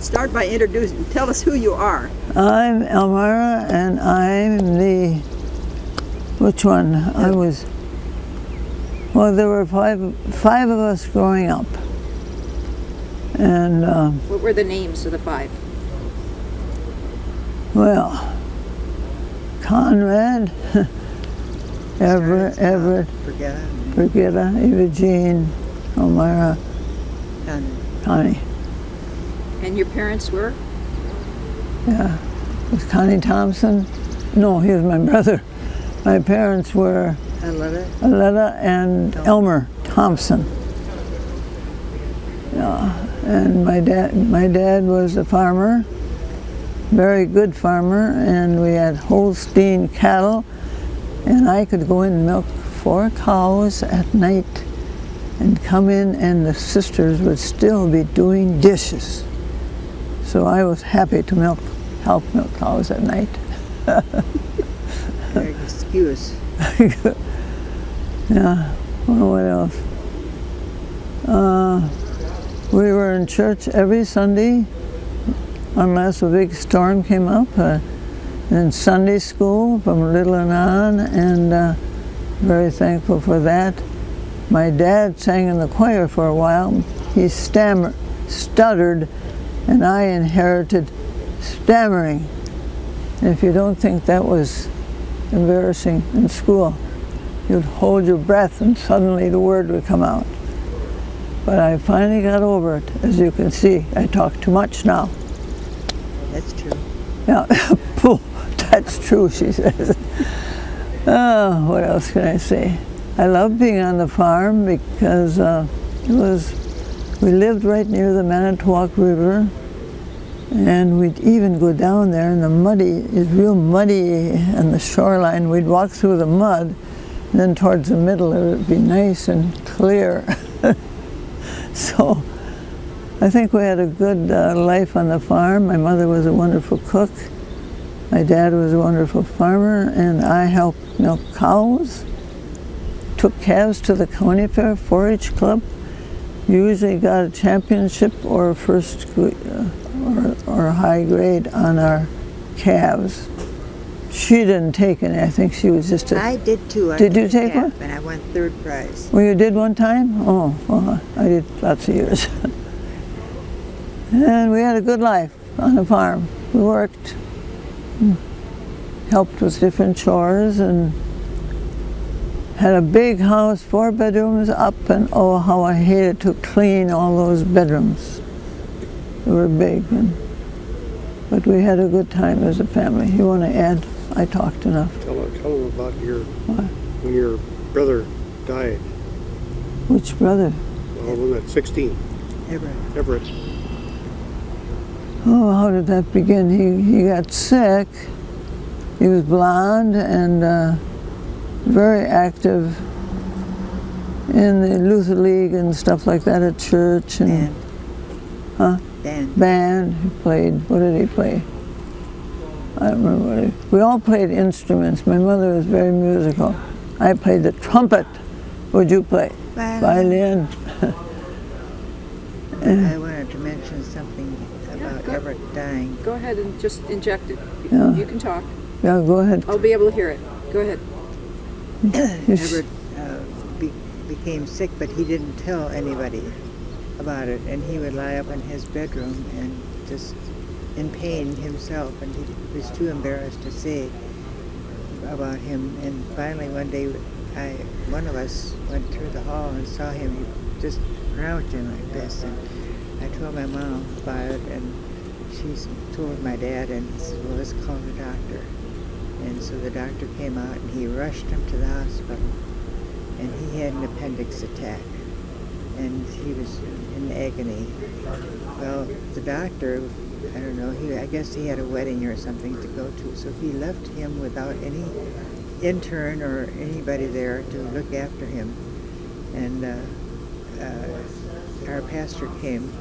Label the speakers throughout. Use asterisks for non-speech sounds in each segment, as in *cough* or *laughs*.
Speaker 1: start by introducing, tell us who you are.
Speaker 2: I'm Almira, and I'm the, which one? I was, well, there were five, five of us growing up. And, um,
Speaker 1: What were the names of the five?
Speaker 2: well, Conrad, *laughs* Everett, Everett,
Speaker 3: Forget
Speaker 2: Brigitta, Eva Jean, Almira,
Speaker 3: and
Speaker 2: Connie.
Speaker 1: And your parents were?
Speaker 2: Yeah. Was Connie Thompson? No, he was my brother. My parents were
Speaker 3: Aletta.
Speaker 2: Aletta and Elmer Thompson. Yeah, and my dad, my dad was a farmer, very good farmer, and we had Holstein cattle, and I could go in and milk four cows at night, and come in, and the sisters would still be doing dishes. So I was happy to milk, help milk cows at night.
Speaker 3: Excuse. *laughs*
Speaker 2: Yeah. Well, what else? Uh, we were in church every Sunday, unless a big storm came up. Uh, in Sunday school from little and on, and uh, very thankful for that. My dad sang in the choir for a while. He stammered, stuttered, and I inherited stammering. If you don't think that was embarrassing in school, you'd hold your breath and suddenly the word would come out. But I finally got over it. As you can see, I talk too much now.
Speaker 3: That's true.
Speaker 2: Yeah, *laughs* that's true, she says. Oh, what else can I say? I love being on the farm because uh, it was, we lived right near the Manitowoc River, and we'd even go down there, and the muddy is real muddy, and the shoreline. We'd walk through the mud, and then towards the middle it would be nice and clear. *laughs* so I think we had a good uh, life on the farm. My mother was a wonderful cook. My dad was a wonderful farmer, and I helped milk cows, took calves to the county fair 4-H club, usually got a championship or a first uh, or, or a high grade on our calves. She didn't take any. I think she was just a.
Speaker 3: I did too. I
Speaker 2: Did you take one?
Speaker 3: And I won third prize.
Speaker 2: Well, you did one time? Oh, well, I did lots of years. *laughs* and we had a good life on the farm. We worked, mm, helped with different chores, and had a big house, four bedrooms up, and oh, how I hated to clean all those bedrooms. They were big, and, but we had a good time as a family. You want to add? I talked enough.
Speaker 4: Tell, tell them about your,
Speaker 2: What?
Speaker 4: when your brother died,
Speaker 2: Which brother?
Speaker 4: well, when at 16,
Speaker 3: Everett.
Speaker 4: Everett.
Speaker 2: Oh, how did that begin? He, he got sick. He was blonde and uh, very active in the Luther League and stuff like that at church and
Speaker 3: Dan.
Speaker 2: Huh?
Speaker 3: Dan.
Speaker 2: band. He played, what did he play? I don't remember what he, we all played instruments. My mother was very musical. I played the trumpet. What'd you play?
Speaker 3: Violin.
Speaker 2: Violin. *laughs*
Speaker 3: I wanted to mention something about
Speaker 1: go-
Speaker 3: Everett dying.
Speaker 1: Go ahead and just inject it.
Speaker 2: Yeah.
Speaker 1: You can talk.
Speaker 2: Yeah, go ahead.
Speaker 1: I'll be able to hear it. Go ahead.
Speaker 2: S-
Speaker 3: uh, be, became sick, but he didn't tell anybody about it, and he would lie up in his bedroom and just in pain himself, and he was too embarrassed to say about him. And finally, one day, I one of us went through the hall and saw him just crouching like this, and I told my mom about it, and she told my dad, and he said, "Well, let's call the doctor." And so the doctor came out and he rushed him to the hospital. And he had an appendix attack. And he was in agony. Well, the doctor, I don't know, he, I guess he had a wedding or something to go to. So he left him without any intern or anybody there to look after him. And uh, uh, our pastor came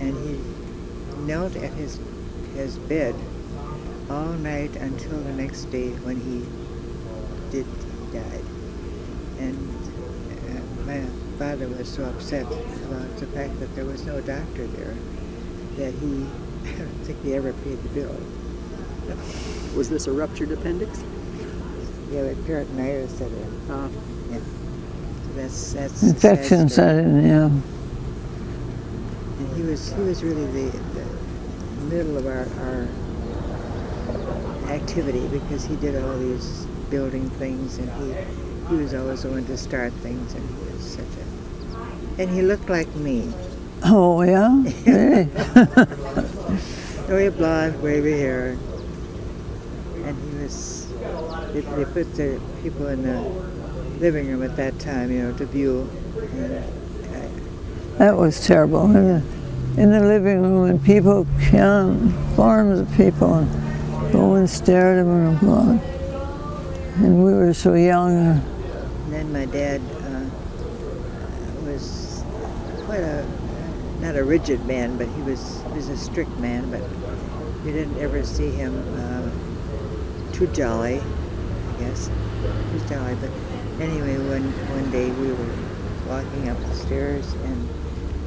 Speaker 3: and he knelt at his, his bed all night until the next day when he did he died. And uh, my father was so upset about the fact that there was no doctor there. that he, I *laughs* don't think he ever paid the bill.
Speaker 5: Was this a ruptured appendix?
Speaker 3: Yeah, but peritonitis set in.
Speaker 5: Uh,
Speaker 3: Yeah. So that's that's. a sad
Speaker 2: Infection
Speaker 3: story.
Speaker 2: set yeah.
Speaker 3: And he was he was really the, the middle of our, our activity because he did all these building things and he he was always the one to start things and he was such a and he looked like me.
Speaker 2: Oh, yeah? Hey. *laughs*
Speaker 3: Very blonde, wavy hair. And he was they, they put the people in the living room at that time, you know, to view and uh,
Speaker 2: That was terrible. In the, in the living room, and people came, forms of people, and go and stare at him and. And we were so young.
Speaker 3: And then my dad uh, was quite a, not a rigid man, but he was, he was a strict man, but you didn't ever see him uh, too jolly, I guess. He was jolly, but anyway, one, one day we were walking up the stairs and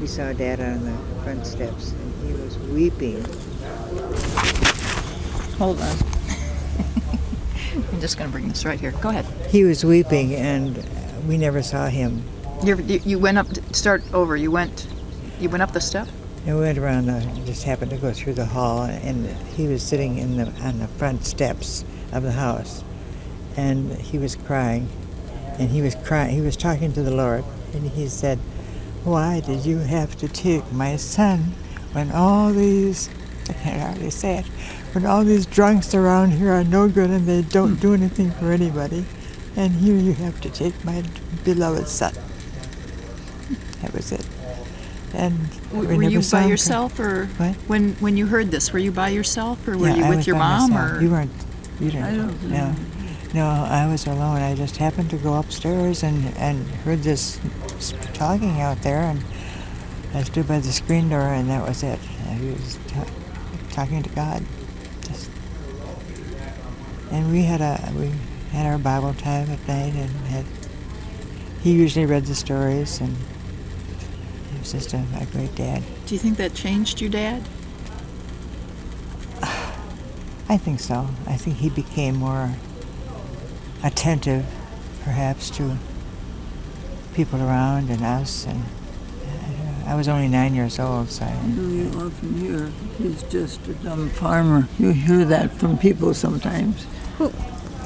Speaker 3: we saw dad on the front steps and he was weeping.
Speaker 1: Hold on. *laughs* I'm just going to bring this right here. Go ahead.
Speaker 3: He was weeping and we never saw him.
Speaker 1: You, you you went up. To start over. You went. You went up the step.
Speaker 3: And we went around, the, just happened to go through the hall, and he was sitting in the on the front steps of the house, and he was crying, and he was crying. He was talking to the Lord, and he said, "Why did you have to take my son when all these, *laughs* I can't hardly say it, when all these drunks around here are no good and they don't hmm. do anything for anybody, and here you have to take my beloved son." That was it. And
Speaker 1: W-
Speaker 3: we
Speaker 1: were
Speaker 3: never
Speaker 1: you
Speaker 3: saw
Speaker 1: by
Speaker 3: him-
Speaker 1: yourself, or
Speaker 3: What?
Speaker 1: when when you heard this? Were you by yourself, or were
Speaker 3: Yeah,
Speaker 1: you
Speaker 3: I
Speaker 1: with your mom,
Speaker 3: myself.
Speaker 1: or
Speaker 3: you weren't? You didn't?
Speaker 2: I don't
Speaker 3: No, no, I was alone. I just happened to go upstairs and and heard this talking out there, and I stood by the screen door, and that was it. He was ta- talking to God. Just, and we had a we had our Bible time at night, and had he usually read the stories, and he was just a, a great dad.
Speaker 1: do you think that changed your dad? *sighs*
Speaker 3: I think so. I think he became more attentive, perhaps, to people around and us. And I. I was only nine years old, so I,
Speaker 2: You know, you often hear, he's just a dumb farmer. You hear that from people sometimes.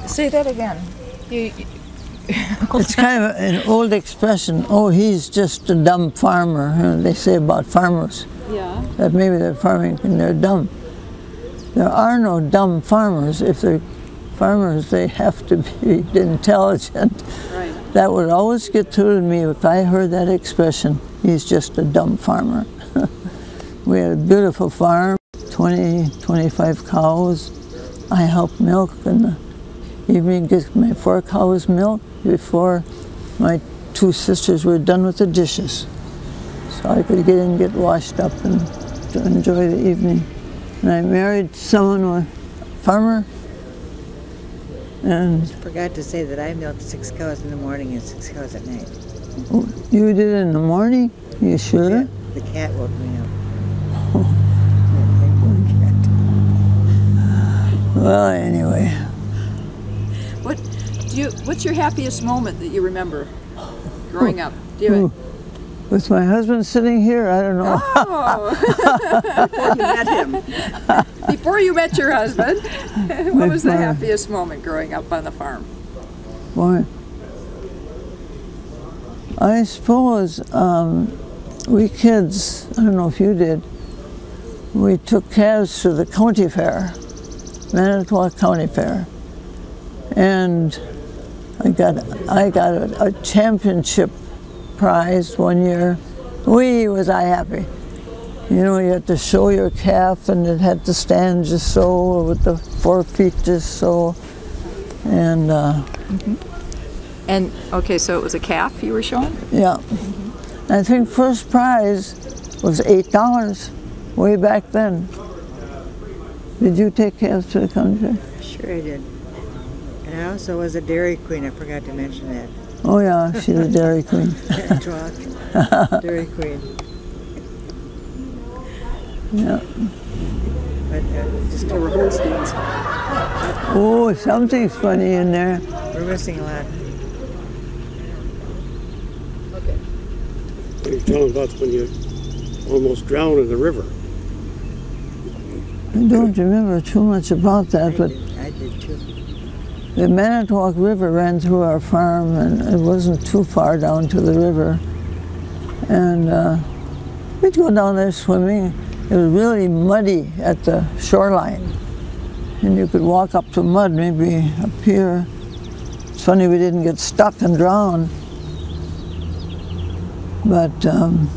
Speaker 1: Say that again. You, *laughs*
Speaker 2: It's kind of an old expression, oh, he's just a dumb farmer. You know, they say about farmers,
Speaker 1: yeah.
Speaker 2: that maybe they're farming and they're dumb. There are no dumb farmers. If they're farmers, they have to be *laughs* intelligent.
Speaker 1: Right.
Speaker 2: That would always get through to me if I heard that expression, he's just a dumb farmer. *laughs* we had a beautiful farm, 20, 25 cows. I helped milk in the uh, evening, get my four cows milk before my two sisters were done with the dishes. So I could get in, get washed up, and enjoy the evening. And I married someone, a farmer, and
Speaker 3: forgot to say that I milked six cows in the morning and six cows at night.
Speaker 2: Oh, you did it in the morning? You sure?
Speaker 3: The cat woke me up. Oh.
Speaker 2: Well, anyway,
Speaker 1: What do you? What's your happiest moment that you remember growing up? Do you?
Speaker 2: Ooh. with my husband sitting here, I don't know.
Speaker 1: Oh, *laughs*
Speaker 5: before you met him.
Speaker 1: before you met your husband, *laughs* what was the happiest moment growing up on the farm?
Speaker 2: Boy. I suppose um, we kids, I don't know if you did, we took calves to the county fair, Manitowoc County Fair. And I got, I got a, a championship prize one year. Wee was I happy. You know, you had to show your calf and it had to stand just so with the four feet just so. And uh,
Speaker 1: And okay, so it was a calf you were showing.
Speaker 2: Yeah. I think first prize was eight dollars way back then. Did you take calves to the country?
Speaker 3: Sure I did. And I also was a Dairy Queen. I forgot to mention that.
Speaker 2: Oh yeah, she's a Dairy Queen. *laughs*
Speaker 3: Talk. *laughs* Dairy Queen.
Speaker 2: Yeah.
Speaker 3: But uh, just
Speaker 5: There were Holsteins.
Speaker 2: Oh, something's funny in there.
Speaker 3: we're missing a lot. Okay.
Speaker 4: You're telling about when you almost drowned in the river.
Speaker 2: I don't remember too much about that,
Speaker 3: I
Speaker 2: but
Speaker 3: did, I did
Speaker 2: the Manitowoc River ran through our farm, and it wasn't too far down to the river. And uh, we'd go down there swimming. It was really muddy at the shoreline, and you could walk up to mud, maybe up here. It's funny we didn't get stuck and drown. But um,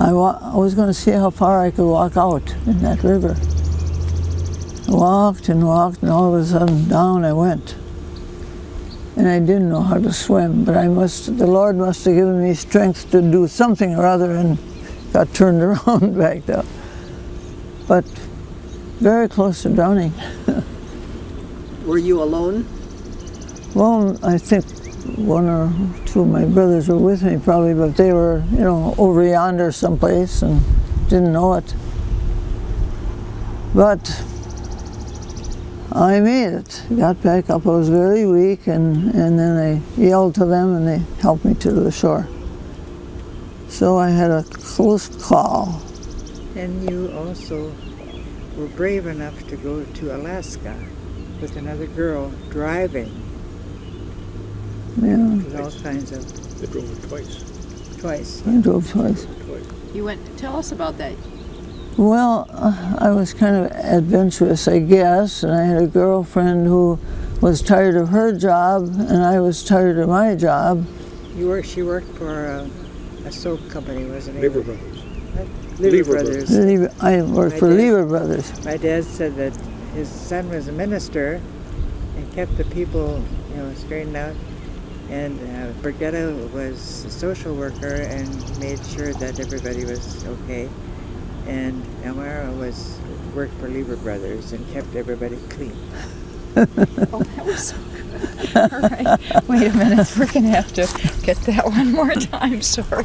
Speaker 2: I, wa- I was going to see how far I could walk out in that river. I walked and walked, and all of a sudden down I went. And I didn't know how to swim, but I must, the Lord must have given me strength to do something or other and got turned *laughs* around back down. But very close to drowning. *laughs*
Speaker 5: Were you alone?
Speaker 2: Well, I think one or two of my brothers were with me probably, but they were, you know, over yonder someplace and didn't know it. But I made it. Got back up. I was very weak, and, and then I yelled to them, and they helped me to the shore. So I had a close call.
Speaker 3: And you also were brave enough to go to Alaska with another girl driving
Speaker 2: Yeah,
Speaker 3: with all kinds of
Speaker 4: They drove it twice.
Speaker 3: twice.
Speaker 2: I drove twice.
Speaker 4: Twice.
Speaker 1: You went. Tell us about that.
Speaker 2: Well, uh, I was kind of adventurous, I guess, and I had a girlfriend who was tired of her job, and I was tired of my job.
Speaker 3: You worked. She worked for a, a soap company, wasn't it?
Speaker 4: Lever Brothers.
Speaker 3: Lever
Speaker 4: Lever
Speaker 3: Brothers.
Speaker 2: Lever- I worked
Speaker 3: I
Speaker 2: for
Speaker 3: did.
Speaker 2: Lever Brothers.
Speaker 3: My dad said that his son was a minister and kept the people, you know, straightened out. And uh, Brigitta was a social worker and made sure that everybody was okay. And Almira was worked for Lever Brothers and kept everybody clean.
Speaker 1: Oh, that was so good. All right. Wait a minute. We're going to have to get that one more time. *laughs* Sorry.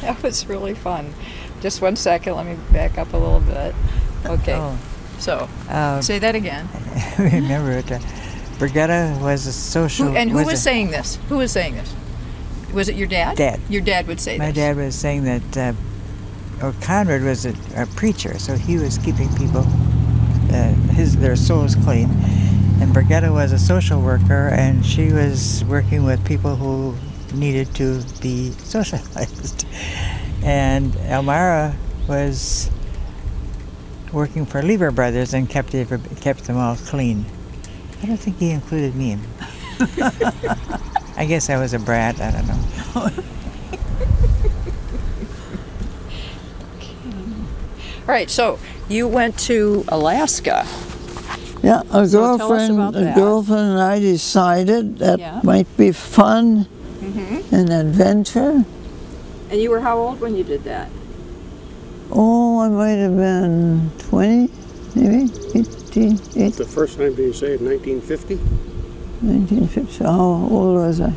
Speaker 1: that was really fun. Just one second. Let me back up a little bit. Okay.
Speaker 3: Oh,
Speaker 1: So,
Speaker 3: uh,
Speaker 1: say that again. *laughs*
Speaker 3: remember it. Brigitta was a social.
Speaker 1: Who, and who was
Speaker 3: a-
Speaker 1: saying this? Who was saying this? Was it your dad?
Speaker 3: Dad.
Speaker 1: Your dad would say
Speaker 3: My
Speaker 1: this.
Speaker 3: dad was saying that, uh, or Conrad was a, a preacher, so he was keeping people, uh, his their souls clean. And Brigitta was a social worker, and she was working with people who needed to be *laughs* socialized. And Almira was working for Lever Brothers and kept kept them all clean. I don't think he included me. *laughs* I guess I was a brat. I don't know. *laughs*
Speaker 1: All right. So you went to Alaska.
Speaker 2: Yeah, a
Speaker 1: So tell us
Speaker 2: girlfriend,
Speaker 1: about
Speaker 2: a
Speaker 1: that.
Speaker 2: girlfriend and I decided that
Speaker 1: Yeah.
Speaker 2: might be fun,
Speaker 1: Mm-hmm.
Speaker 2: an adventure.
Speaker 1: And you were how old when you did that?
Speaker 2: Oh, I might have been 20, maybe 18, 18
Speaker 4: The first time being saved, 1950.
Speaker 2: 1950. How old was I?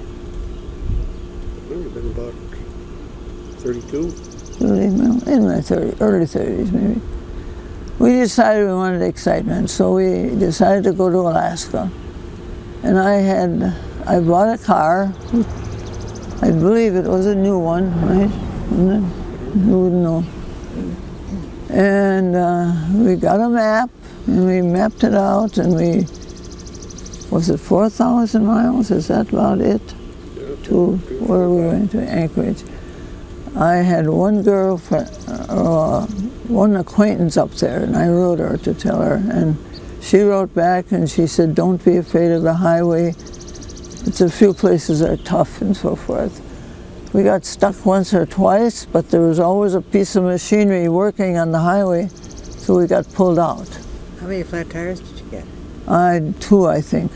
Speaker 4: Well, you've been about 32.
Speaker 2: 30, in my 30, early 30s maybe. We decided we wanted excitement, so we decided to go to Alaska. And I had, I bought a car. I believe it was a new one, right? Who would know? And uh, we got a map, and we mapped it out, and we, was it 4,000 miles? Is that about it? To where we went to Anchorage. I had one girlfriend, uh, one acquaintance up there, and I wrote her to tell her, and she wrote back and she said, "Don't be afraid of the highway. It's a few places are tough and so forth." We got stuck once or twice, but there was always a piece of machinery working on the highway, so we got pulled out.
Speaker 3: How many flat tires did you get?
Speaker 2: I had two, I think.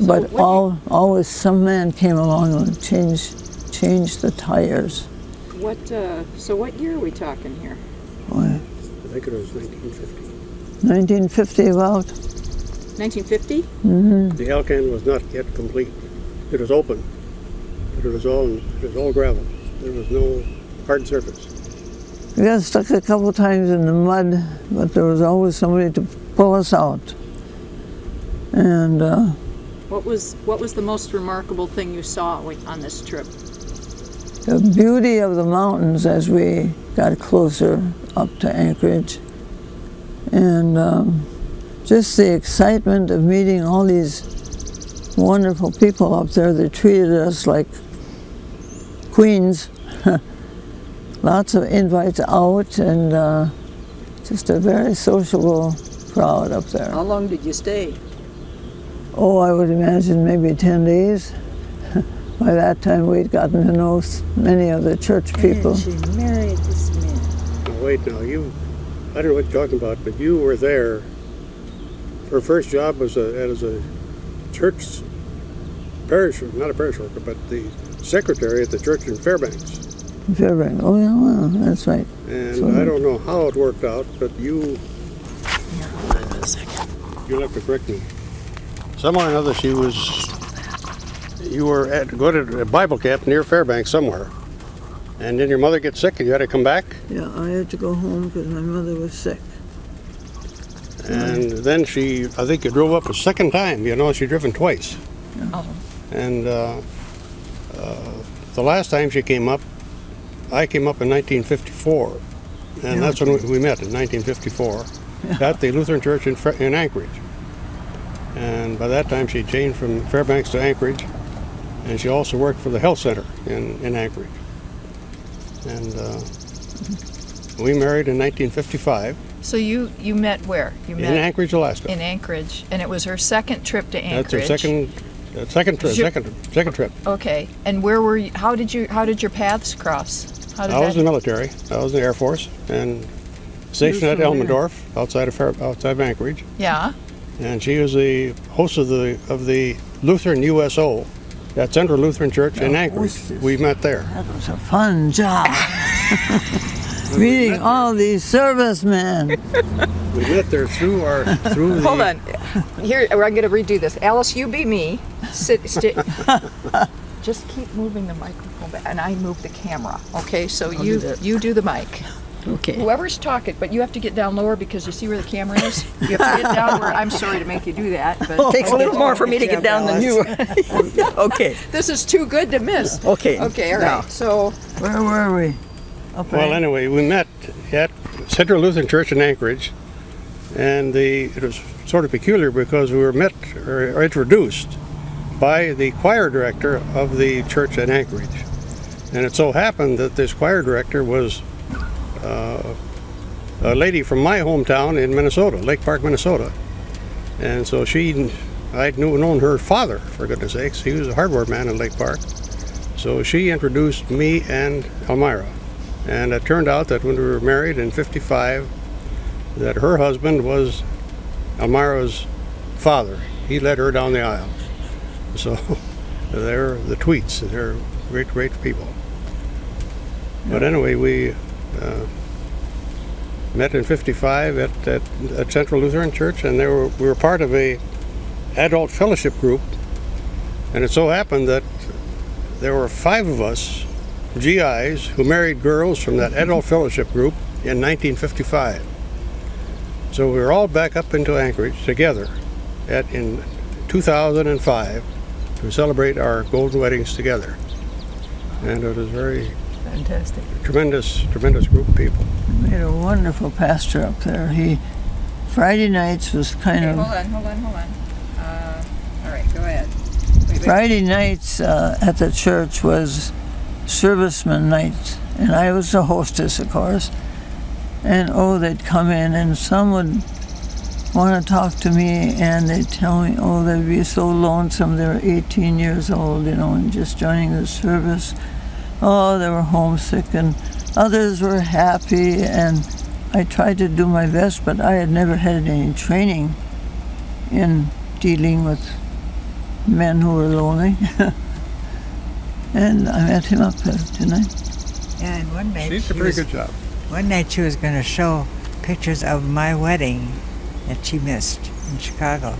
Speaker 2: but
Speaker 1: what you-
Speaker 2: all, always some man came along and changed, changed the tires.
Speaker 1: What? Uh, so what year are we talking here?
Speaker 2: Boy,
Speaker 4: I think it was 1950.
Speaker 2: 1950 about.
Speaker 1: 1950?
Speaker 4: The Alcan was not yet complete. It was open, but it was all it was all gravel. There was no hard surface.
Speaker 2: We got stuck a couple times in the mud, but there was always somebody to pull us out. And uh,
Speaker 1: What was what was the most remarkable thing you saw on this trip?
Speaker 2: the beauty of the mountains as we got closer up to Anchorage, and um, just the excitement of meeting all these wonderful people up there that treated us like queens. *laughs* Lots of invites out, and uh, just a very sociable crowd up there.
Speaker 5: How long did you stay?
Speaker 2: Oh, I would imagine maybe 10 days. *laughs* By that time, we'd gotten to know many of the church people.
Speaker 3: And she married this man.
Speaker 4: Now, wait now, you, I don't know what you're talking about, but you were there. Her first job was a, as a church parish, not a parish worker, but the secretary at the church in Fairbanks.
Speaker 2: Fairbanks. Oh, yeah, well, that's right.
Speaker 4: And
Speaker 2: So-
Speaker 4: I don't know how it worked out, but you. You'll have to correct me. Somehow or another, she was. You were at go to a Bible camp near Fairbanks somewhere, and then your mother gets sick, and you had to come back.
Speaker 2: Yeah, I had to go home because my mother was sick.
Speaker 4: And then she, I think you drove up a second time. You know, she driven twice.
Speaker 1: Oh.
Speaker 4: And uh, uh, the last time she came up, I came up in 1954, and that's when we, we met in 1954 at the Lutheran Church in, in Anchorage. And by that time, she changed from Fairbanks to Anchorage, and she also worked for the health center in, in Anchorage. And uh, we married in 1955
Speaker 1: So you you met where? You met in
Speaker 4: Anchorage, Alaska.
Speaker 1: in Anchorage, and it was her second trip to Anchorage.
Speaker 4: That's her second, uh, second trip.
Speaker 1: Your-
Speaker 4: Second, second trip.
Speaker 1: Okay, and where were you? How did you? How did your paths cross? How did
Speaker 4: I was in the military. I was in the Air Force and stationed at? Elmendorf, outside of Fair, outside of Anchorage.
Speaker 1: yeah.
Speaker 4: And she was the host of the of the Lutheran USO at Central Lutheran Church in Anchorage. We met there.
Speaker 2: That was a fun job. *laughs* Meeting all these servicemen.
Speaker 4: We met there through our through the.
Speaker 1: Hold on. Here, I'm going to redo this. Alice, you be me. Sit. Sti- *laughs* just keep moving the microphone back, and I move the camera. Okay, so you you do the mic.
Speaker 5: Okay.
Speaker 1: Whoever's talking, but you have to get down lower because you see where the camera is. You have to get down where. I'm sorry to make you do that, but it *laughs*
Speaker 5: Takes a little more for me to get down than you. *laughs* *laughs* okay.
Speaker 1: this is too good to miss.
Speaker 5: Okay.
Speaker 1: Okay, all
Speaker 5: Now,
Speaker 1: right. So
Speaker 2: Where were we? Up
Speaker 4: Well,
Speaker 2: in-
Speaker 4: anyway, we met at Central Lutheran Church in Anchorage, and the it was sort of peculiar because we were met or, or introduced by the choir director of the church in Anchorage, and it so happened that this choir director was a lady from my hometown in Minnesota, Lake Park, Minnesota, and so she, I'd knew, known her father for goodness sakes. He was a hardware man in Lake Park, so she introduced me and Almira. And it turned out that when we were married in 55, that her husband was Almira's father. He led her down the aisle. So *laughs* they're the Tweets. They're great, great people. But anyway, we uh, Uh, met in 55 at, at, at Central Lutheran Church, and were, we were part of a adult fellowship group. And it so happened that there were five of us GIs who married girls from that adult fellowship group in 1955. So we were all back up into Anchorage together at in 2005 to celebrate our golden weddings together. And it was very
Speaker 2: Fantastic.
Speaker 4: tremendous, tremendous group of people.
Speaker 2: We had a wonderful pastor up there. He Friday nights was kind
Speaker 1: Okay,
Speaker 2: of
Speaker 1: hold on, hold on, hold on. Uh, all right, go ahead. Wait, wait.
Speaker 2: Friday nights uh, at the church was serviceman nights, and I was the hostess, of course. And oh, they'd come in, and some would want to talk to me, and they'd tell me, oh, they'd be so lonesome. They were 18 years old, you know, and just joining the service. Oh, they were homesick, and others were happy, and I tried to do my best, but I had never had any training in dealing with men who were lonely. *laughs* and I met him up there tonight.
Speaker 3: Yeah, and one night
Speaker 4: She did
Speaker 3: she
Speaker 4: a pretty
Speaker 3: was,
Speaker 4: good job.
Speaker 3: one night she was going to show pictures of my wedding that she missed in Chicago.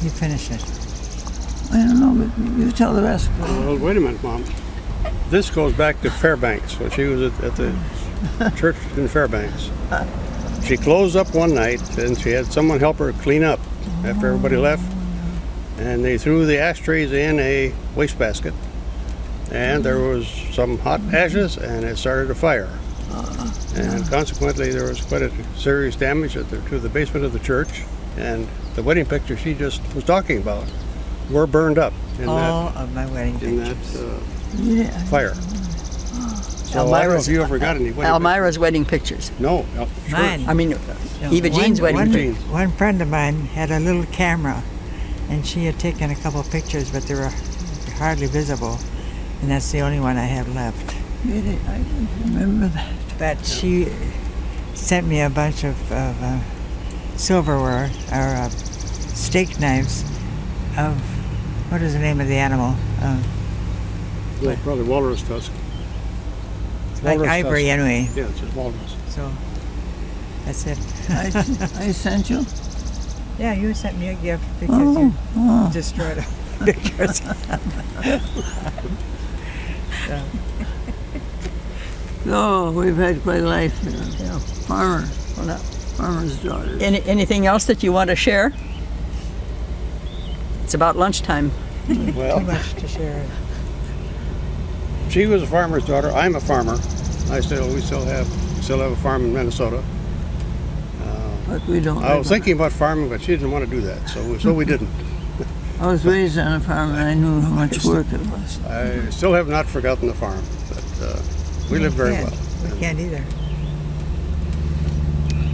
Speaker 3: You finish it.
Speaker 2: I don't know, but you tell the rest.
Speaker 4: Well, wait a minute, Mom. this goes back to Fairbanks when she was at, at the church in Fairbanks. She closed up one night and she had someone help her clean up after everybody left. And they threw the ashtrays in a wastebasket. And there was some hot ashes and it started a fire. And consequently, there was quite a serious damage the, to the basement of the church. And the wedding picture she just was talking about were burned up in
Speaker 3: All of my wedding
Speaker 4: that in that
Speaker 3: pictures.
Speaker 4: uh,
Speaker 2: Yeah.
Speaker 4: fire. *gasps* So I don't know Almira's- you ever got any wedding
Speaker 5: Almira's wedding pictures.
Speaker 4: pictures. No, no, sure.
Speaker 3: Mine.
Speaker 5: I mean,
Speaker 3: No,
Speaker 5: Eva Jean's wedding
Speaker 3: one,
Speaker 4: Jean.
Speaker 3: one friend of mine had a little camera, and she had taken a couple pictures, but they were hardly visible, and that's the only one I have left.
Speaker 2: Really, I can remember that.
Speaker 3: But she sent me a bunch of, of uh, silverware or uh, steak knives of what is the name of the animal? Uh,
Speaker 4: Yeah, probably walrus tusk.
Speaker 3: like
Speaker 4: Walrus
Speaker 3: ivory,
Speaker 4: tusk.
Speaker 3: anyway.
Speaker 4: Yeah, it's just walrus.
Speaker 3: So that's it.
Speaker 2: I, *laughs* I sent you.
Speaker 3: Yeah, you sent me a gift because
Speaker 2: Oh,
Speaker 3: you
Speaker 2: oh.
Speaker 3: destroyed the pictures.
Speaker 2: Oh, we've had quite a life here.
Speaker 5: Yeah.
Speaker 2: Farmer,
Speaker 5: Well, now,
Speaker 2: farmer's daughter.
Speaker 5: any, anything else that you want to share? It's about lunchtime.
Speaker 3: Too
Speaker 4: Well,
Speaker 3: much to share.
Speaker 4: she was a farmer's daughter. I'm a farmer. I still, we still have, still have a farm in Minnesota.
Speaker 2: But we don't.
Speaker 4: I was thinking about farming, but she didn't want to do that, so so we didn't. *laughs*
Speaker 2: I was raised on a farm and I knew how much *laughs* work it was.
Speaker 4: I still have not forgotten the farm, but uh, we live very
Speaker 3: can't.
Speaker 4: well.
Speaker 3: We can't either.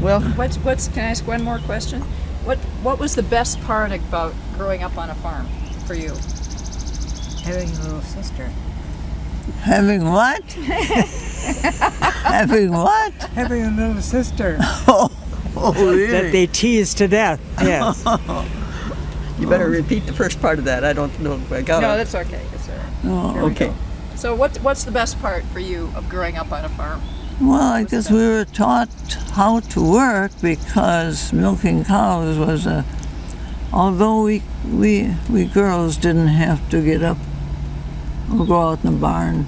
Speaker 5: Well,
Speaker 1: What's what's? Can I ask one more question? What what was the best part about growing up on a farm for you?
Speaker 3: Having a little sister.
Speaker 2: Having what? *laughs* Having what?
Speaker 3: Having a little sister *laughs*
Speaker 2: Oh,
Speaker 3: that
Speaker 2: really?
Speaker 3: that they tease to death. Yes. *laughs*
Speaker 5: you better repeat the first part of that. I don't know if I got
Speaker 1: No,
Speaker 5: it.
Speaker 1: that's okay. That's all right.
Speaker 2: Oh,
Speaker 5: okay.
Speaker 1: go. So what's what's the best part for you of growing up on a farm?
Speaker 2: Well, I guess we were taught how to work because milking cows was a. Although we we we girls didn't have to get up or go out in the barn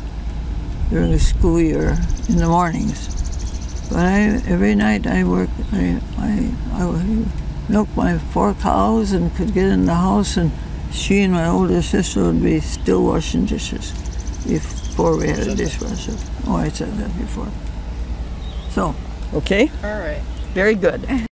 Speaker 2: during the school year in the mornings, but I every night I worked. I I I would milk my four cows and could get in the house and she and my older sister would be still washing dishes before we had a dishwasher. Oh, I said that before. So,
Speaker 5: Okay,
Speaker 1: All right.
Speaker 5: very good.